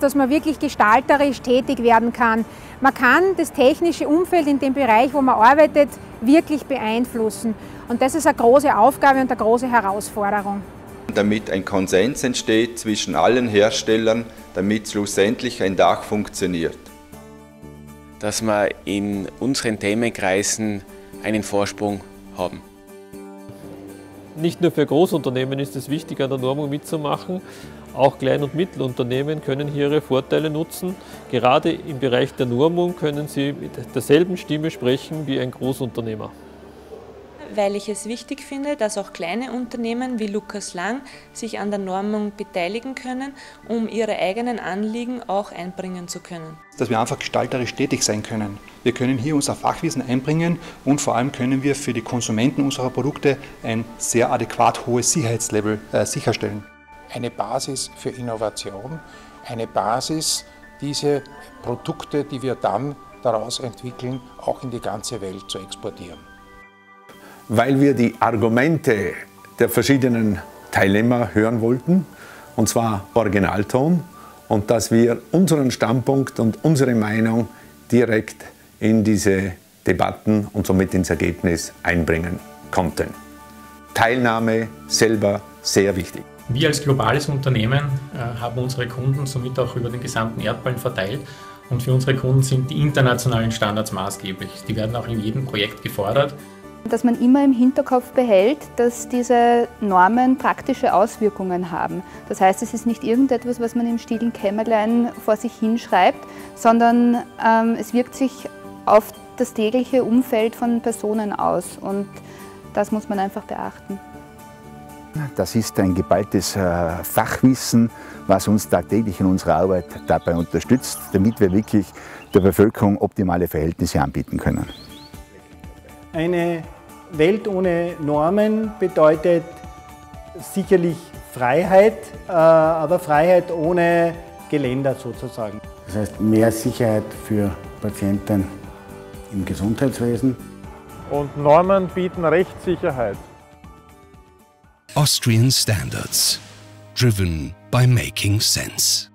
dass man wirklich gestalterisch tätig werden kann. Man kann das technische Umfeld in dem Bereich, wo man arbeitet, wirklich beeinflussen. Und das ist eine große Aufgabe und eine große Herausforderung. Damit ein Konsens entsteht zwischen allen Herstellern, damit schlussendlich ein Dach funktioniert. Dass wir in unseren Themenkreisen einen Vorsprung haben. Nicht nur für Großunternehmen ist es wichtig, an der Normung mitzumachen, auch Klein- und Mittelunternehmen können hier ihre Vorteile nutzen. Gerade im Bereich der Normung können sie mit derselben Stimme sprechen wie ein Großunternehmer weil ich es wichtig finde, dass auch kleine Unternehmen wie Lukas Lang sich an der Normung beteiligen können, um ihre eigenen Anliegen auch einbringen zu können. Dass wir einfach gestalterisch tätig sein können. Wir können hier unser Fachwissen einbringen und vor allem können wir für die Konsumenten unserer Produkte ein sehr adäquat hohes Sicherheitslevel äh, sicherstellen. Eine Basis für Innovation, eine Basis, diese Produkte, die wir dann daraus entwickeln, auch in die ganze Welt zu exportieren weil wir die Argumente der verschiedenen Teilnehmer hören wollten, und zwar Originalton, und dass wir unseren Standpunkt und unsere Meinung direkt in diese Debatten und somit ins Ergebnis einbringen konnten. Teilnahme selber sehr wichtig. Wir als globales Unternehmen äh, haben unsere Kunden somit auch über den gesamten Erdballen verteilt und für unsere Kunden sind die internationalen Standards maßgeblich. Die werden auch in jedem Projekt gefordert. Dass man immer im Hinterkopf behält, dass diese Normen praktische Auswirkungen haben. Das heißt, es ist nicht irgendetwas, was man im stillen Kämmerlein vor sich hinschreibt, sondern ähm, es wirkt sich auf das tägliche Umfeld von Personen aus und das muss man einfach beachten. Das ist ein geballtes äh, Fachwissen, was uns tagtäglich in unserer Arbeit dabei unterstützt, damit wir wirklich der Bevölkerung optimale Verhältnisse anbieten können. Eine Welt ohne Normen bedeutet sicherlich Freiheit, äh, aber Freiheit ohne Geländer sozusagen. Das heißt mehr Sicherheit für Patienten im Gesundheitswesen. Und Normen bieten Rechtssicherheit. Austrian Standards. Driven by making sense.